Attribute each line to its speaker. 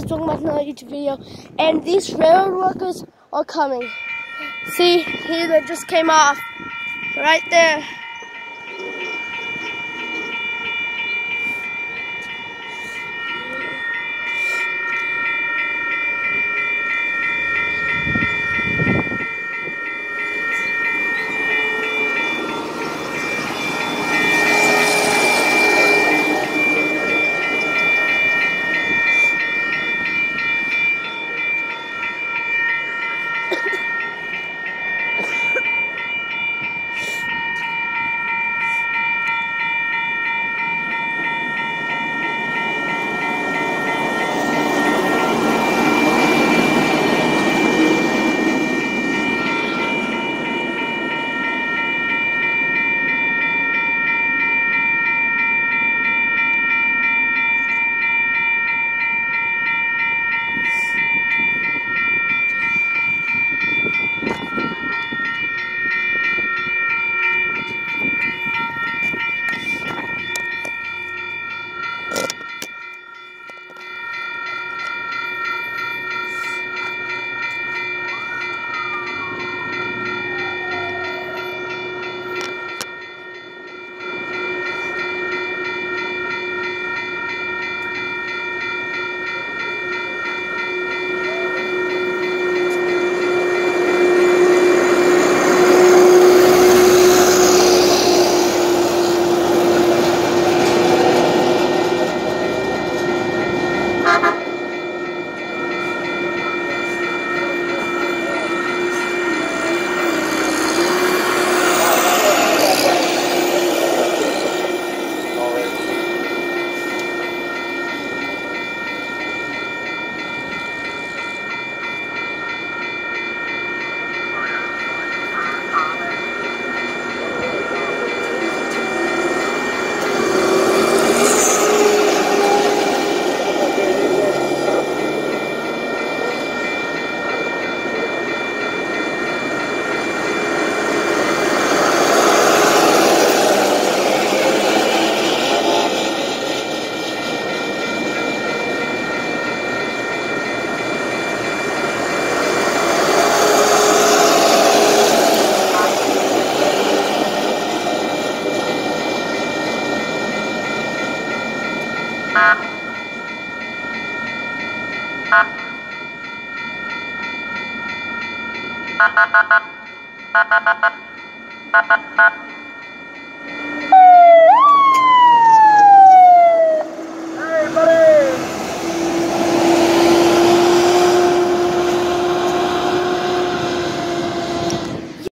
Speaker 1: guys, welcome back to another YouTube video. And these railroad workers are coming. See, here they just came off. Right there.
Speaker 2: Thank you.